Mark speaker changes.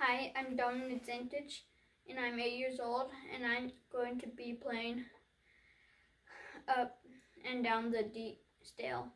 Speaker 1: Hi, I'm Dominic Zantich, and I'm eight years old, and I'm going to be playing up and down the D scale.